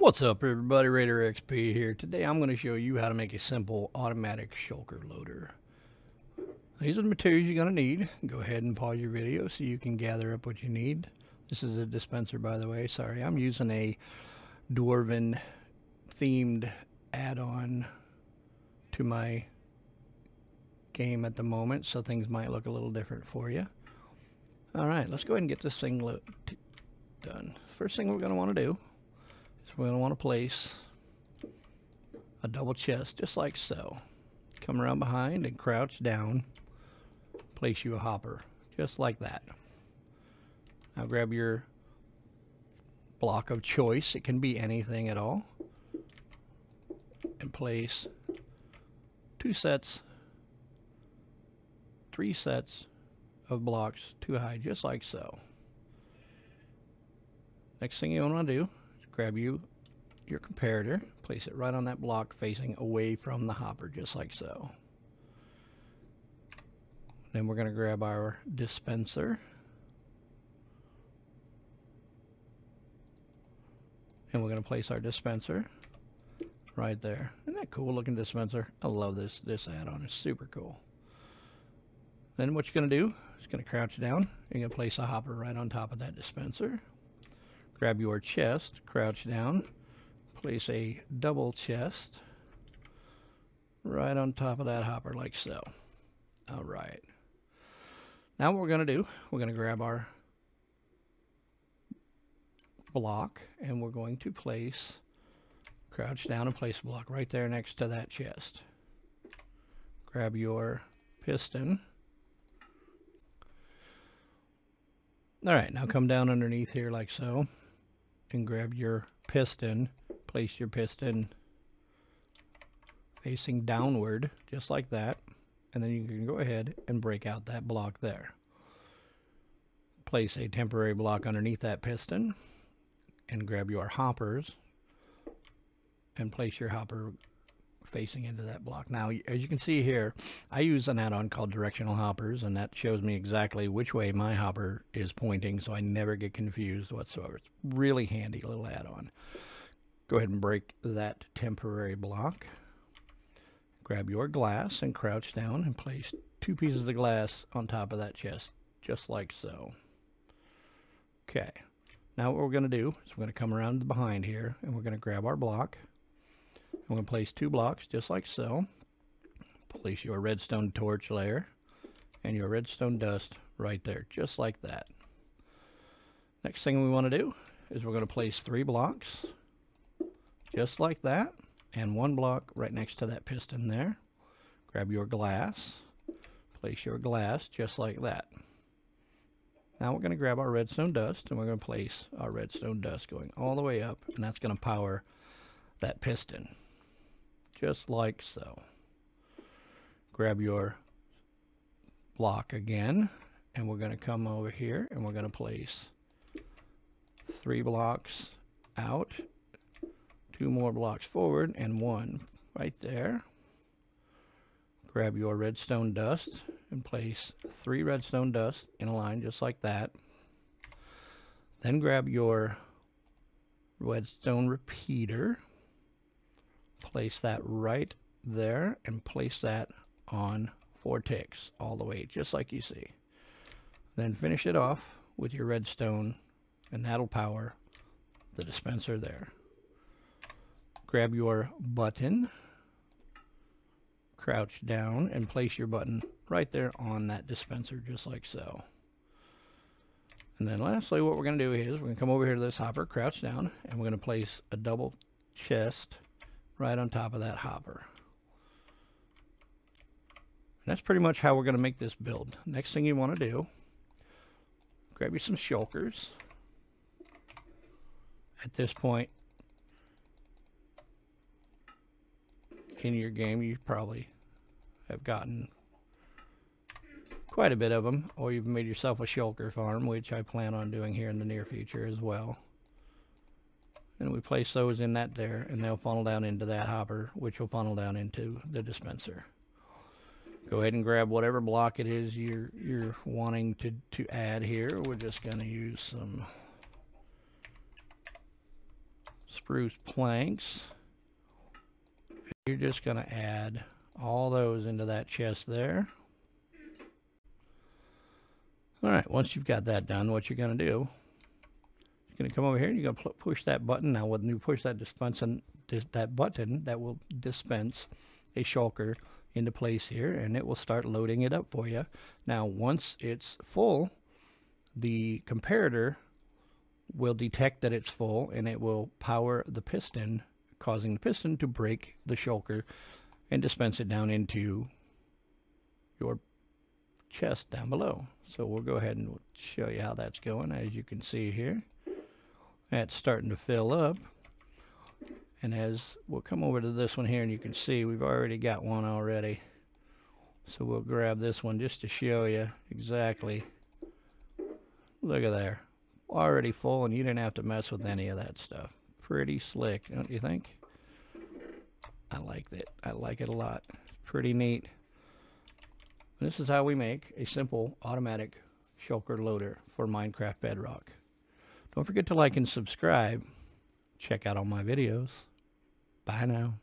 What's up everybody, Raider XP here. Today I'm going to show you how to make a simple automatic shulker loader. These are the materials you're going to need. Go ahead and pause your video so you can gather up what you need. This is a dispenser by the way, sorry. I'm using a Dwarven themed add-on to my game at the moment so things might look a little different for you. Alright, let's go ahead and get this thing done. First thing we're going to want to do we're going to want to place a double chest just like so. Come around behind and crouch down. Place you a hopper just like that. Now grab your block of choice. It can be anything at all. And place two sets, three sets of blocks too high, just like so. Next thing you want to do is grab you your comparator, place it right on that block facing away from the hopper, just like so. Then we're going to grab our dispenser. And we're going to place our dispenser right there. Isn't that cool looking dispenser? I love this, this add-on. It's super cool. Then what you're going to do is going to crouch down. You're going to place a hopper right on top of that dispenser. Grab your chest, crouch down, place a double chest right on top of that hopper like so. All right. Now what we're going to do, we're going to grab our block and we're going to place, crouch down and place a block right there next to that chest. Grab your piston. Alright, now come down underneath here like so and grab your piston. Place your piston facing downward just like that and then you can go ahead and break out that block there. Place a temporary block underneath that piston and grab your hoppers and place your hopper facing into that block. Now, as you can see here, I use an add-on called directional hoppers, and that shows me exactly which way my hopper is pointing, so I never get confused whatsoever. It's really handy little add-on. Go ahead and break that temporary block. Grab your glass and crouch down and place two pieces of glass on top of that chest, just like so. Okay. Now what we're going to do is we're going to come around behind here and we're going to grab our block. I'm going to place two blocks just like so. Place your redstone torch layer and your redstone dust right there, just like that. Next thing we want to do is we're going to place three blocks just like that and one block right next to that piston there. Grab your glass, place your glass just like that. Now we're going to grab our redstone dust and we're going to place our redstone dust going all the way up and that's going to power that piston just like so. Grab your block again and we're going to come over here and we're going to place three blocks out, two more blocks forward and one right there. Grab your redstone dust and place three redstone dust in a line just like that. Then grab your redstone repeater, place that right there, and place that on four ticks all the way, just like you see. Then finish it off with your redstone, and that'll power the dispenser there. Grab your button, crouch down, and place your button right there on that dispenser just like so. And then lastly what we're going to do is we're going to come over here to this hopper, crouch down, and we're going to place a double chest right on top of that hopper. And that's pretty much how we're going to make this build. Next thing you want to do, grab you some shulkers. At this point in your game you probably have gotten quite a bit of them, or you've made yourself a shulker farm, which I plan on doing here in the near future as well. And we place those in that there, and they'll funnel down into that hopper, which will funnel down into the dispenser. Go ahead and grab whatever block it is you're you're wanting to, to add here. We're just going to use some spruce planks. You're just going to add all those into that chest there. All right, once you've got that done, what you're going to do, you're going to come over here and you're going to push that button. Now, when you push that dispense that button, that will dispense a shulker into place here, and it will start loading it up for you. Now, once it's full, the comparator will detect that it's full, and it will power the piston, causing the piston to break the shulker and dispense it down into your chest down below. So we'll go ahead and show you how that's going. As you can see here, that's starting to fill up. And as we'll come over to this one here and you can see we've already got one already. So we'll grab this one just to show you exactly. Look at there. Already full and you didn't have to mess with any of that stuff. Pretty slick, don't you think? I like it. I like it a lot. Pretty neat. This is how we make a simple automatic shulker loader for Minecraft Bedrock. Don't forget to like and subscribe. Check out all my videos. Bye now.